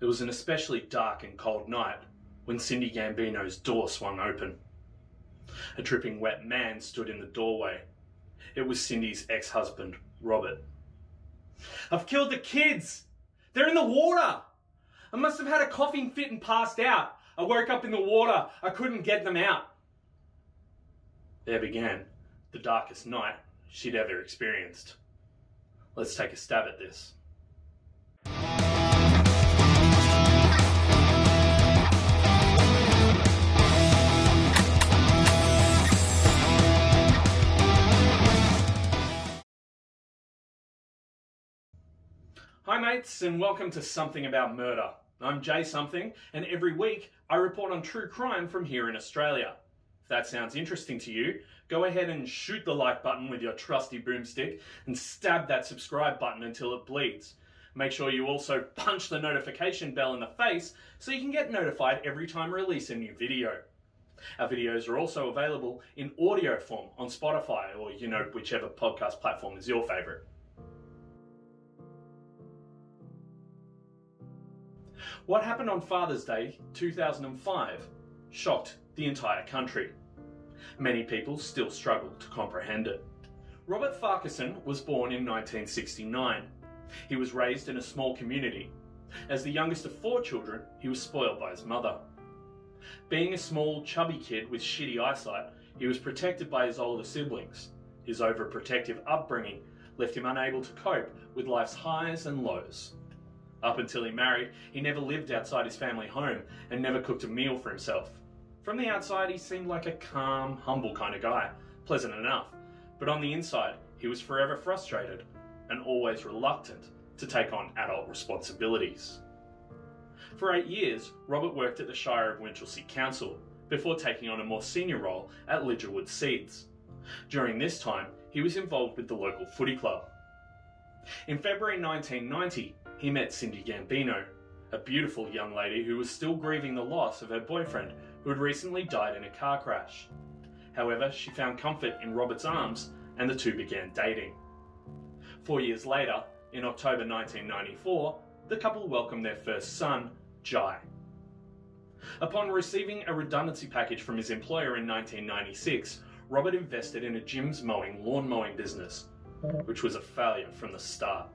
It was an especially dark and cold night when Cindy Gambino's door swung open. A dripping wet man stood in the doorway. It was Cindy's ex husband, Robert. I've killed the kids! They're in the water! I must have had a coughing fit and passed out. I woke up in the water. I couldn't get them out. There began the darkest night she'd ever experienced. Let's take a stab at this. Hi, mates, and welcome to Something About Murder. I'm Jay Something, and every week I report on true crime from here in Australia. If that sounds interesting to you, go ahead and shoot the like button with your trusty boomstick and stab that subscribe button until it bleeds. Make sure you also punch the notification bell in the face so you can get notified every time I release a new video. Our videos are also available in audio form on Spotify or, you know, whichever podcast platform is your favourite. What happened on Father's Day 2005 shocked the entire country. Many people still struggle to comprehend it. Robert Farquharson was born in 1969. He was raised in a small community. As the youngest of four children, he was spoiled by his mother. Being a small, chubby kid with shitty eyesight, he was protected by his older siblings. His overprotective upbringing left him unable to cope with life's highs and lows. Up until he married, he never lived outside his family home and never cooked a meal for himself. From the outside, he seemed like a calm, humble kind of guy, pleasant enough, but on the inside, he was forever frustrated and always reluctant to take on adult responsibilities. For eight years, Robert worked at the Shire of Winchelsea Council before taking on a more senior role at Lidgerwood Seeds. During this time, he was involved with the local footy club. In February 1990, he met Cindy Gambino, a beautiful young lady who was still grieving the loss of her boyfriend who had recently died in a car crash. However, she found comfort in Robert's arms and the two began dating. Four years later, in October 1994, the couple welcomed their first son, Jai. Upon receiving a redundancy package from his employer in 1996, Robert invested in a Jim's Mowing lawn mowing business, which was a failure from the start.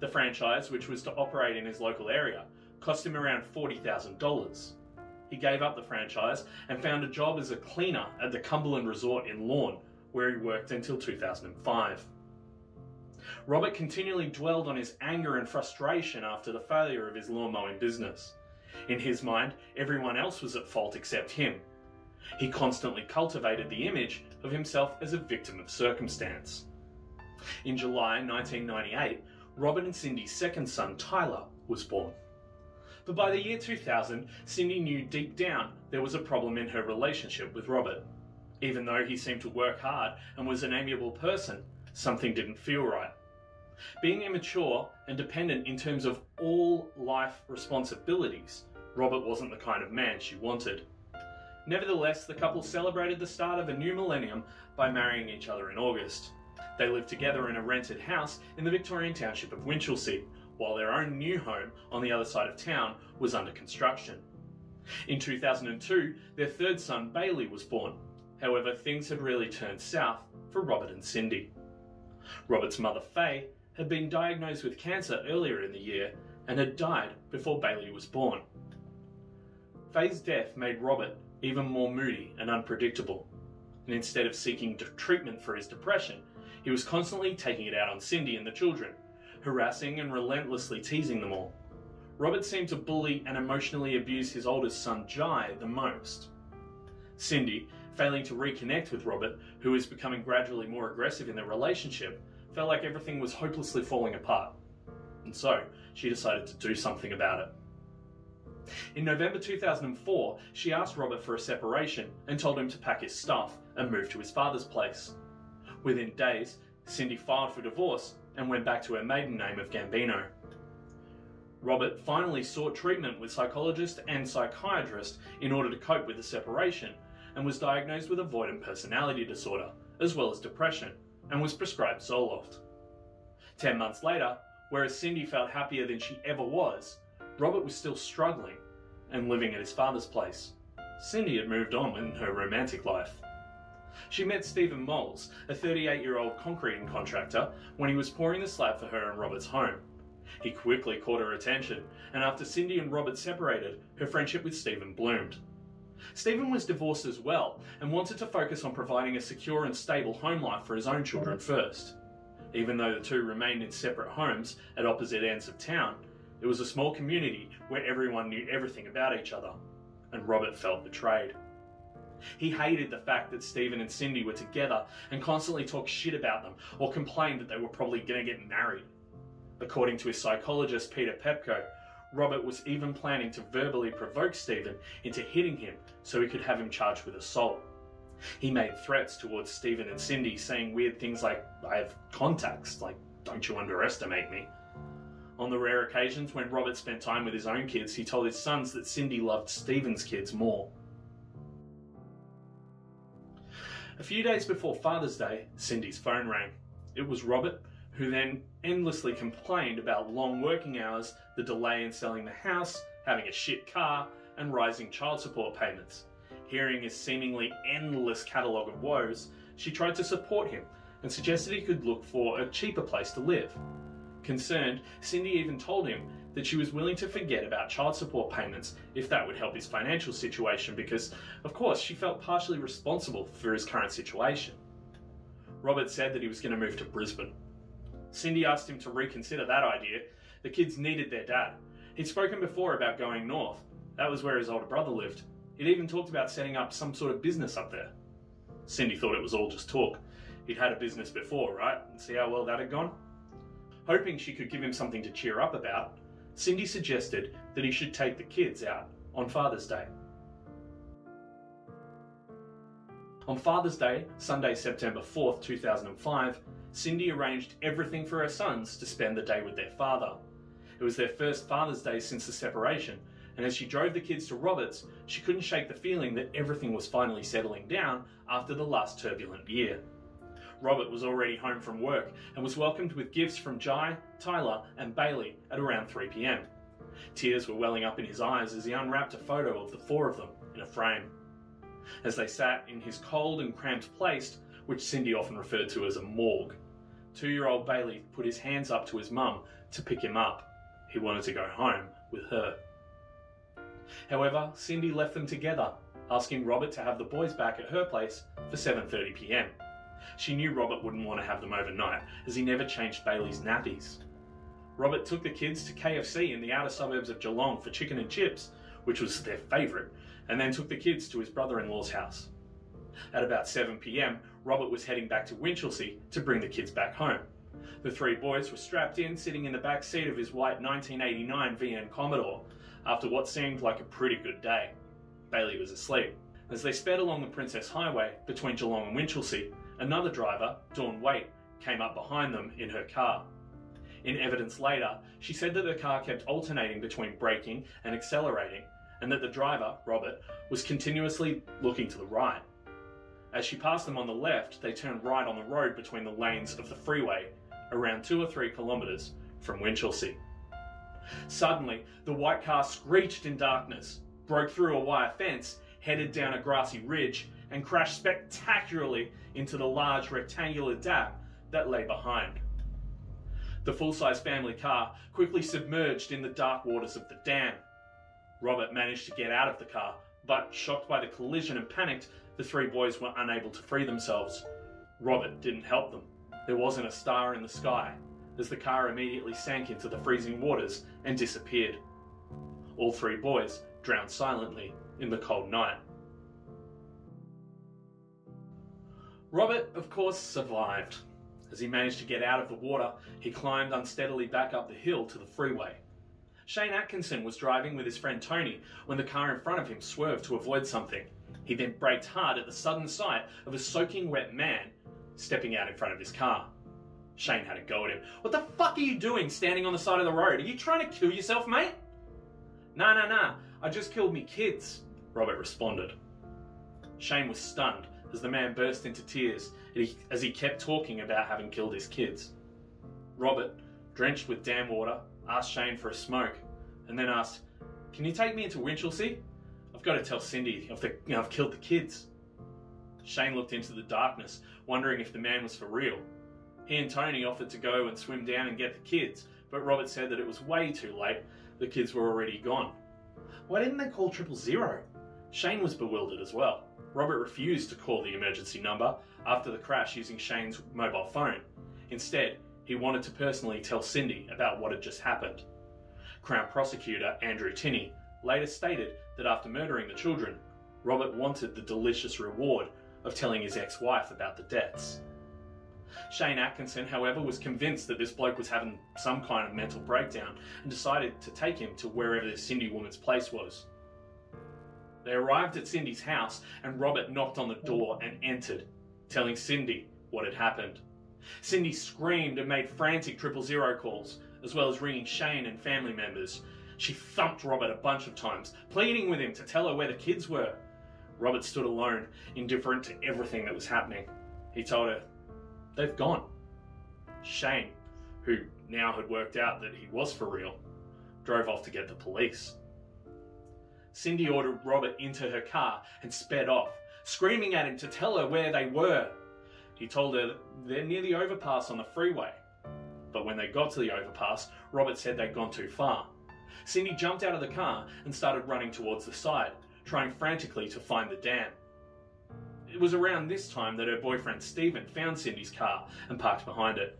The franchise, which was to operate in his local area, cost him around $40,000. He gave up the franchise and found a job as a cleaner at the Cumberland Resort in Lorne, where he worked until 2005. Robert continually dwelled on his anger and frustration after the failure of his lawn mowing business. In his mind, everyone else was at fault except him. He constantly cultivated the image of himself as a victim of circumstance. In July 1998, Robert and Cindy's second son, Tyler, was born. But by the year 2000, Cindy knew deep down there was a problem in her relationship with Robert. Even though he seemed to work hard and was an amiable person, something didn't feel right. Being immature and dependent in terms of all life responsibilities, Robert wasn't the kind of man she wanted. Nevertheless, the couple celebrated the start of a new millennium by marrying each other in August. They lived together in a rented house in the Victorian township of Winchelsea, while their own new home on the other side of town was under construction. In 2002, their third son Bailey was born. However, things had really turned south for Robert and Cindy. Robert's mother Faye had been diagnosed with cancer earlier in the year and had died before Bailey was born. Faye's death made Robert even more moody and unpredictable, and instead of seeking treatment for his depression, he was constantly taking it out on Cindy and the children, harassing and relentlessly teasing them all. Robert seemed to bully and emotionally abuse his oldest son Jai the most. Cindy, failing to reconnect with Robert, who was becoming gradually more aggressive in their relationship, felt like everything was hopelessly falling apart. And so, she decided to do something about it. In November 2004, she asked Robert for a separation and told him to pack his stuff and move to his father's place. Within days, Cindy filed for divorce and went back to her maiden name of Gambino. Robert finally sought treatment with psychologist and psychiatrist in order to cope with the separation and was diagnosed with avoidant personality disorder, as well as depression, and was prescribed Zoloft. Ten months later, whereas Cindy felt happier than she ever was, Robert was still struggling and living at his father's place. Cindy had moved on in her romantic life. She met Stephen Moles, a 38 year old concreting contractor, when he was pouring the slab for her in Robert's home. He quickly caught her attention, and after Cindy and Robert separated, her friendship with Stephen bloomed. Stephen was divorced as well and wanted to focus on providing a secure and stable home life for his own children first. Even though the two remained in separate homes at opposite ends of town, it was a small community where everyone knew everything about each other, and Robert felt betrayed. He hated the fact that Stephen and Cindy were together and constantly talked shit about them or complained that they were probably going to get married. According to his psychologist Peter Pepko, Robert was even planning to verbally provoke Stephen into hitting him so he could have him charged with assault. He made threats towards Stephen and Cindy, saying weird things like, I have contacts, like, don't you underestimate me. On the rare occasions when Robert spent time with his own kids, he told his sons that Cindy loved Stephen's kids more. A few days before Father's Day, Cindy's phone rang. It was Robert, who then endlessly complained about long working hours, the delay in selling the house, having a shit car, and rising child support payments. Hearing his seemingly endless catalogue of woes, she tried to support him and suggested he could look for a cheaper place to live. Concerned, Cindy even told him that she was willing to forget about child support payments if that would help his financial situation because, of course, she felt partially responsible for his current situation. Robert said that he was going to move to Brisbane. Cindy asked him to reconsider that idea. The kids needed their dad. He'd spoken before about going north. That was where his older brother lived. He'd even talked about setting up some sort of business up there. Cindy thought it was all just talk. He'd had a business before, right? And see how well that had gone? Hoping she could give him something to cheer up about, Cindy suggested that he should take the kids out on Father's Day. On Father's Day, Sunday, September 4th, 2005, Cindy arranged everything for her sons to spend the day with their father. It was their first Father's Day since the separation, and as she drove the kids to Roberts, she couldn't shake the feeling that everything was finally settling down after the last turbulent year. Robert was already home from work and was welcomed with gifts from Jai, Tyler, and Bailey at around 3 pm. Tears were welling up in his eyes as he unwrapped a photo of the four of them in a frame. As they sat in his cold and cramped place, which Cindy often referred to as a morgue, two year old Bailey put his hands up to his mum to pick him up. He wanted to go home with her. However, Cindy left them together, asking Robert to have the boys back at her place for 7:30 p.m. She knew Robert wouldn't want to have them overnight, as he never changed Bailey's nappies. Robert took the kids to KFC in the outer suburbs of Geelong for chicken and chips, which was their favourite, and then took the kids to his brother in law's house. At about 7 pm, Robert was heading back to Winchelsea to bring the kids back home. The three boys were strapped in, sitting in the back seat of his white 1989 VN Commodore, after what seemed like a pretty good day. Bailey was asleep. As they sped along the Princes Highway between Geelong and Winchelsea, Another driver, Dawn Waite, came up behind them in her car. In evidence later, she said that the car kept alternating between braking and accelerating, and that the driver, Robert, was continuously looking to the right. As she passed them on the left, they turned right on the road between the lanes of the freeway, around two or three kilometres from Winchelsea. Suddenly, the white car screeched in darkness, broke through a wire fence, headed down a grassy ridge, and crashed spectacularly into the large rectangular dam that lay behind. The full size family car quickly submerged in the dark waters of the dam. Robert managed to get out of the car, but shocked by the collision and panicked, the three boys were unable to free themselves. Robert didn't help them. There wasn't a star in the sky, as the car immediately sank into the freezing waters and disappeared. All three boys drowned silently in the cold night. Robert, of course, survived. As he managed to get out of the water, he climbed unsteadily back up the hill to the freeway. Shane Atkinson was driving with his friend Tony when the car in front of him swerved to avoid something. He then braked hard at the sudden sight of a soaking wet man stepping out in front of his car. Shane had a go at him. What the fuck are you doing standing on the side of the road? Are you trying to kill yourself, mate? Nah, nah, nah. I just killed me kids, Robert responded. Shane was stunned as the man burst into tears as he kept talking about having killed his kids. Robert, drenched with dam water, asked Shane for a smoke, and then asked, Can you take me into Winchelsea? I've got to tell Cindy I've, I've killed the kids. Shane looked into the darkness, wondering if the man was for real. He and Tony offered to go and swim down and get the kids, but Robert said that it was way too late. The kids were already gone. Why didn't they call triple zero? Shane was bewildered as well. Robert refused to call the emergency number after the crash using Shane's mobile phone. Instead, he wanted to personally tell Cindy about what had just happened. Crown Prosecutor Andrew Tinney later stated that after murdering the children, Robert wanted the delicious reward of telling his ex wife about the deaths. Shane Atkinson, however, was convinced that this bloke was having some kind of mental breakdown and decided to take him to wherever the Cindy woman's place was. They arrived at Cindy's house and Robert knocked on the door and entered, telling Cindy what had happened. Cindy screamed and made frantic triple zero calls, as well as ringing Shane and family members. She thumped Robert a bunch of times, pleading with him to tell her where the kids were. Robert stood alone, indifferent to everything that was happening. He told her, They've gone. Shane, who now had worked out that he was for real, drove off to get the police. Cindy ordered Robert into her car and sped off, screaming at him to tell her where they were. He told her they're near the overpass on the freeway. But when they got to the overpass, Robert said they'd gone too far. Cindy jumped out of the car and started running towards the side, trying frantically to find the dam. It was around this time that her boyfriend Stephen found Cindy's car and parked behind it.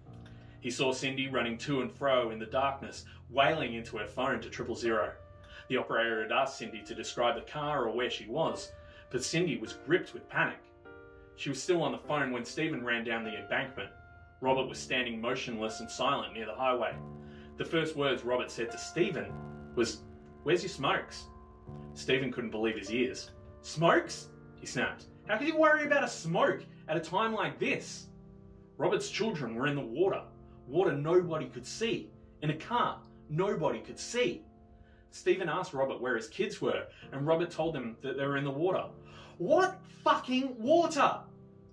He saw Cindy running to and fro in the darkness, wailing into her phone to triple zero. The operator had asked Cindy to describe the car or where she was, but Cindy was gripped with panic. She was still on the phone when Stephen ran down the embankment. Robert was standing motionless and silent near the highway. The first words Robert said to Stephen was, Where's your smokes? Stephen couldn't believe his ears. Smokes? He snapped. How could you worry about a smoke at a time like this? Robert's children were in the water. Water nobody could see. In a car nobody could see. Stephen asked Robert where his kids were, and Robert told him that they were in the water. What fucking water?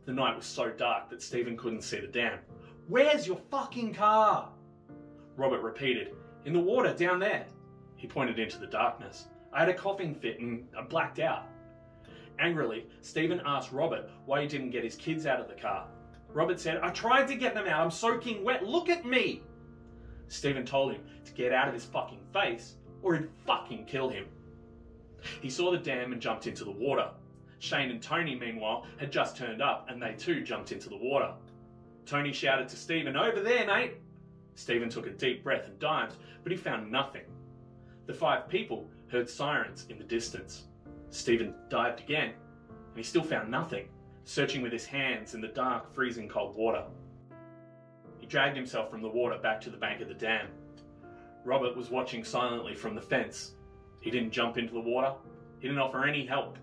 The night was so dark that Stephen couldn't see the dam. Where's your fucking car? Robert repeated, In the water down there. He pointed into the darkness. I had a coughing fit and I blacked out. Angrily, Stephen asked Robert why he didn't get his kids out of the car. Robert said, I tried to get them out. I'm soaking wet. Look at me. Stephen told him to get out of his fucking face or he'd fucking kill him. He saw the dam and jumped into the water. Shane and Tony, meanwhile, had just turned up and they too jumped into the water. Tony shouted to Stephen, Over there, mate! Stephen took a deep breath and dived, but he found nothing. The five people heard sirens in the distance. Stephen dived again, and he still found nothing, searching with his hands in the dark, freezing cold water. He dragged himself from the water back to the bank of the dam. Robert was watching silently from the fence. He didn't jump into the water. He didn't offer any help.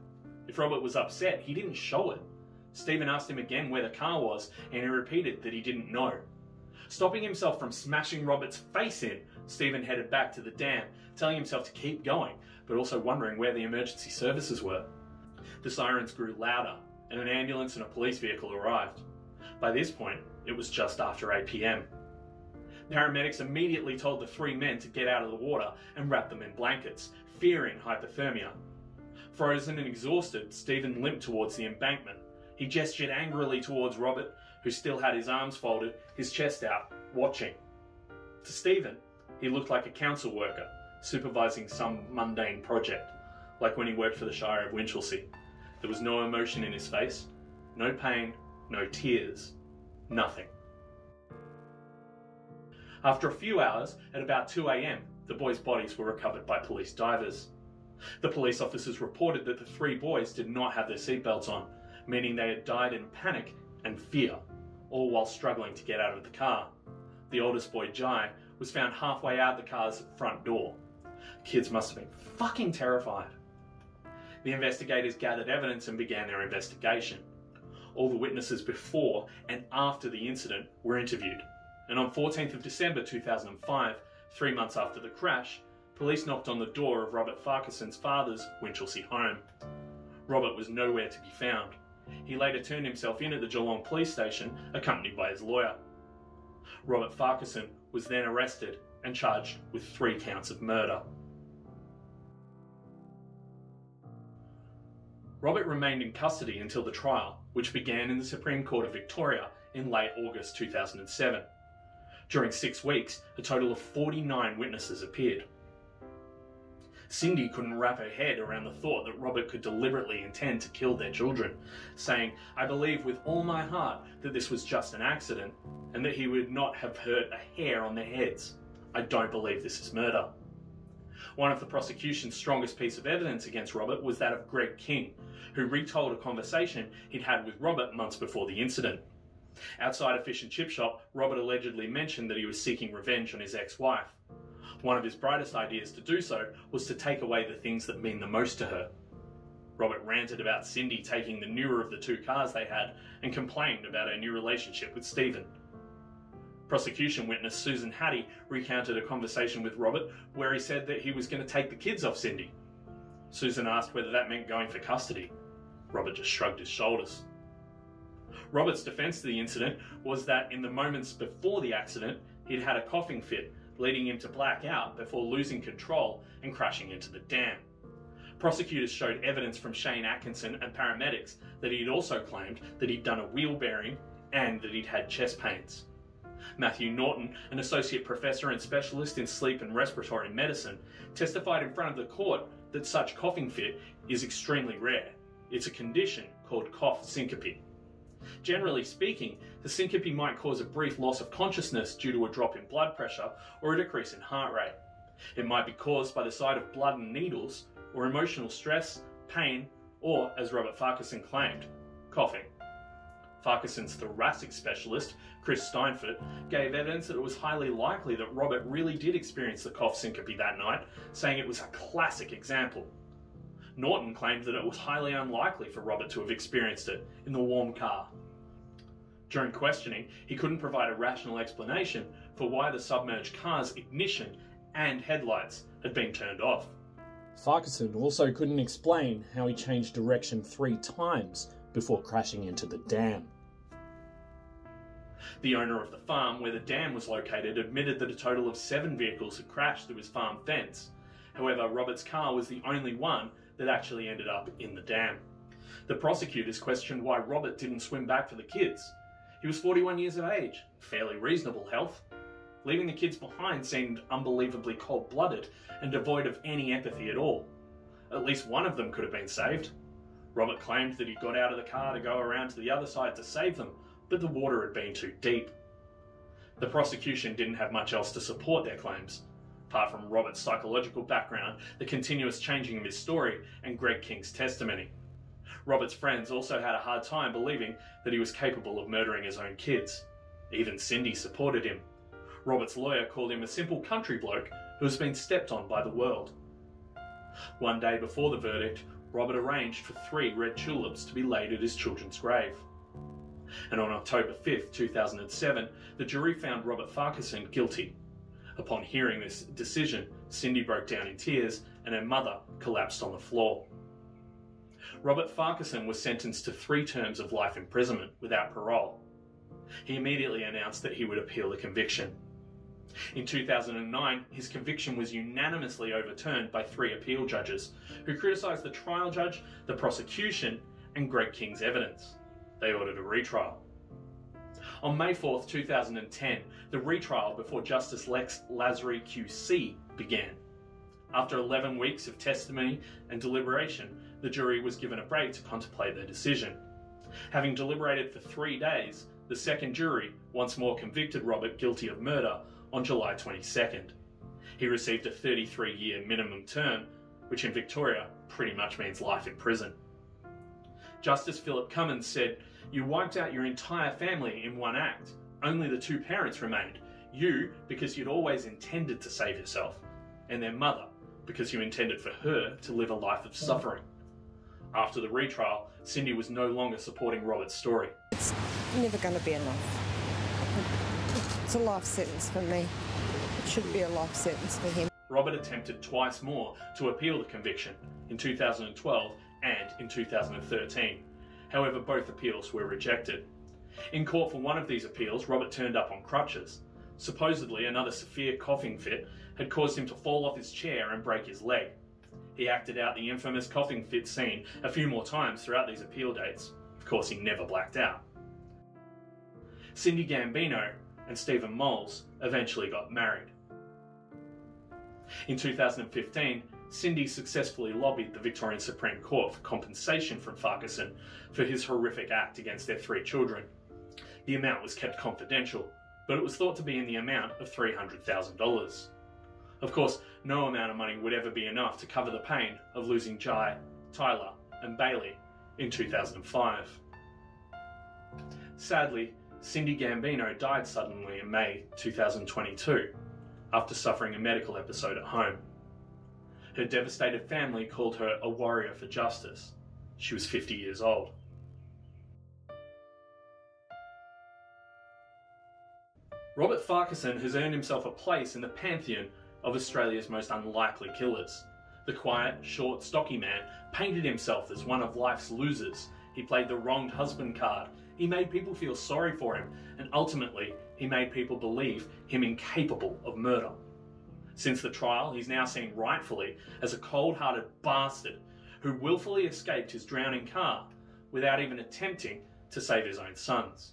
If Robert was upset, he didn't show it. Stephen asked him again where the car was, and he repeated that he didn't know. Stopping himself from smashing Robert's face in, Stephen headed back to the dam, telling himself to keep going, but also wondering where the emergency services were. The sirens grew louder, and an ambulance and a police vehicle arrived. By this point, it was just after 8 pm. Paramedics immediately told the three men to get out of the water and wrap them in blankets, fearing hypothermia. Frozen and exhausted, Stephen limped towards the embankment. He gestured angrily towards Robert, who still had his arms folded, his chest out, watching. To Stephen, he looked like a council worker, supervising some mundane project, like when he worked for the Shire of Winchelsea. There was no emotion in his face, no pain, no tears, nothing. After a few hours, at about 2 am, the boys' bodies were recovered by police divers. The police officers reported that the three boys did not have their seatbelts on, meaning they had died in panic and fear, all while struggling to get out of the car. The oldest boy, Jai, was found halfway out the car's front door. Kids must have been fucking terrified. The investigators gathered evidence and began their investigation. All the witnesses before and after the incident were interviewed and on 14th of December 2005, three months after the crash, police knocked on the door of Robert Farquharson's father's Winchelsea home. Robert was nowhere to be found. He later turned himself in at the Geelong police station, accompanied by his lawyer. Robert Farquharson was then arrested and charged with three counts of murder. Robert remained in custody until the trial, which began in the Supreme Court of Victoria in late August 2007. During six weeks, a total of 49 witnesses appeared. Cindy couldn't wrap her head around the thought that Robert could deliberately intend to kill their children, saying, I believe with all my heart that this was just an accident and that he would not have hurt a hair on their heads. I don't believe this is murder. One of the prosecution's strongest piece of evidence against Robert was that of Greg King, who retold a conversation he'd had with Robert months before the incident. Outside a fish and chip shop, Robert allegedly mentioned that he was seeking revenge on his ex wife. One of his brightest ideas to do so was to take away the things that mean the most to her. Robert ranted about Cindy taking the newer of the two cars they had and complained about her new relationship with Stephen. Prosecution witness Susan Hattie recounted a conversation with Robert where he said that he was going to take the kids off Cindy. Susan asked whether that meant going for custody. Robert just shrugged his shoulders. Robert's defense to the incident was that in the moments before the accident, he'd had a coughing fit leading him to black out before losing control and crashing into the dam. Prosecutors showed evidence from Shane Atkinson and paramedics that he'd also claimed that he'd done a wheel bearing and that he'd had chest pains. Matthew Naughton, an associate professor and specialist in sleep and respiratory medicine, testified in front of the court that such coughing fit is extremely rare. It's a condition called cough syncope. Generally speaking, the syncope might cause a brief loss of consciousness due to a drop in blood pressure or a decrease in heart rate. It might be caused by the sight of blood and needles, or emotional stress, pain, or, as Robert Farquharson claimed, coughing. Farquharson's thoracic specialist, Chris Steinfort, gave evidence that it was highly likely that Robert really did experience the cough syncope that night, saying it was a classic example. Naughton claimed that it was highly unlikely for Robert to have experienced it in the warm car. During questioning, he couldn't provide a rational explanation for why the submerged car's ignition and headlights had been turned off. Farquharson also couldn't explain how he changed direction three times before crashing into the dam. The owner of the farm where the dam was located admitted that a total of seven vehicles had crashed through his farm fence. However, Robert's car was the only one that actually ended up in the dam. The prosecutors questioned why Robert didn't swim back for the kids. He was 41 years of age, fairly reasonable health. Leaving the kids behind seemed unbelievably cold blooded and devoid of any empathy at all. At least one of them could have been saved. Robert claimed that he got out of the car to go around to the other side to save them, but the water had been too deep. The prosecution didn't have much else to support their claims, apart from Robert's psychological background, the continuous changing of his story, and Greg King's testimony. Robert's friends also had a hard time believing that he was capable of murdering his own kids. Even Cindy supported him. Robert's lawyer called him a simple country bloke who has been stepped on by the world. One day before the verdict, Robert arranged for three red tulips to be laid at his children's grave. And on October 5, 2007, the jury found Robert Farquharson guilty Upon hearing this decision, Cindy broke down in tears and her mother collapsed on the floor. Robert Farquharson was sentenced to three terms of life imprisonment without parole. He immediately announced that he would appeal the conviction. In 2009, his conviction was unanimously overturned by three appeal judges who criticised the trial judge, the prosecution, and Greg King's evidence. They ordered a retrial. On May 4, 2010, the retrial before Justice Lex Lasry QC began. After 11 weeks of testimony and deliberation, the jury was given a break to contemplate their decision. Having deliberated for three days, the second jury once more convicted Robert guilty of murder on July 22nd. He received a 33 year minimum term, which in Victoria pretty much means life in prison. Justice Philip Cummins said you wiped out your entire family in one act. Only the two parents remained. You, because you'd always intended to save yourself, and their mother, because you intended for her to live a life of suffering. After the retrial, Cindy was no longer supporting Robert's story. It's never going to be enough. It's a life sentence for me. It should be a life sentence for him. Robert attempted twice more to appeal the conviction in 2012 and in 2013. However, both appeals were rejected. In court for one of these appeals, Robert turned up on crutches. Supposedly, another severe coughing fit had caused him to fall off his chair and break his leg. he acted out the infamous coughing fit scene a few more times throughout these appeal dates. Of course, he never blacked out. Cindy Gambino and Stephen Moles eventually got married. In 2015, Cindy successfully lobbied the Victorian Supreme Court for compensation from Farquharson for his horrific act against their three children. The amount was kept confidential, but it was thought to be in the amount of $300,000. Of course, no amount of money would ever be enough to cover the pain of losing Jai, Tyler, and Bailey in 2005. Sadly, Cindy Gambino died suddenly in May 2022 after suffering a medical episode at home. Her devastated family called her a warrior for justice. She was 50 years old. Robert Farquharson has earned himself a place in the pantheon of Australia's most unlikely killers. The quiet, short, stocky man painted himself as one of life's losers. He played the wronged husband card. He made people feel sorry for him, and ultimately, he made people believe him incapable of murder. Since the trial, he's now seen rightfully as a cold hearted bastard who willfully escaped his drowning car without even attempting to save his own sons.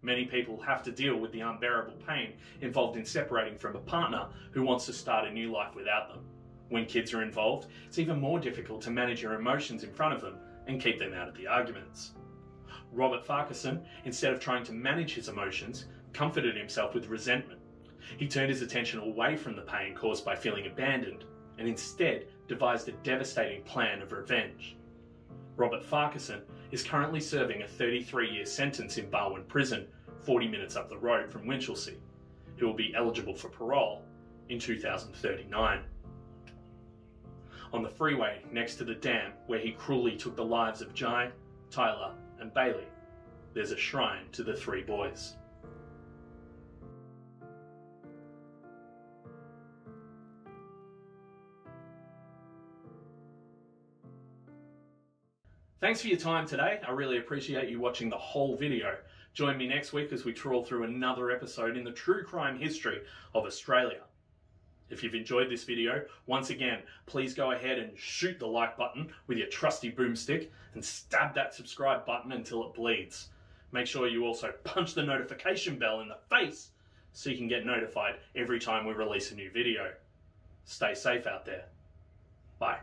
Many people have to deal with the unbearable pain involved in separating from a partner who wants to start a new life without them. When kids are involved, it's even more difficult to manage your emotions in front of them and keep them out of the arguments. Robert Farquharson, instead of trying to manage his emotions, comforted himself with resentment. He turned his attention away from the pain caused by feeling abandoned and instead devised a devastating plan of revenge. Robert Farquharson is currently serving a 33 year sentence in Barwon Prison, 40 minutes up the road from Winchelsea. He will be eligible for parole in 2039. On the freeway next to the dam where he cruelly took the lives of Jai, Tyler, and Bailey, there's a shrine to the three boys. Thanks for your time today. I really appreciate you watching the whole video. Join me next week as we trawl through another episode in the true crime history of Australia. If you've enjoyed this video, once again, please go ahead and shoot the like button with your trusty boomstick and stab that subscribe button until it bleeds. Make sure you also punch the notification bell in the face so you can get notified every time we release a new video. Stay safe out there. Bye.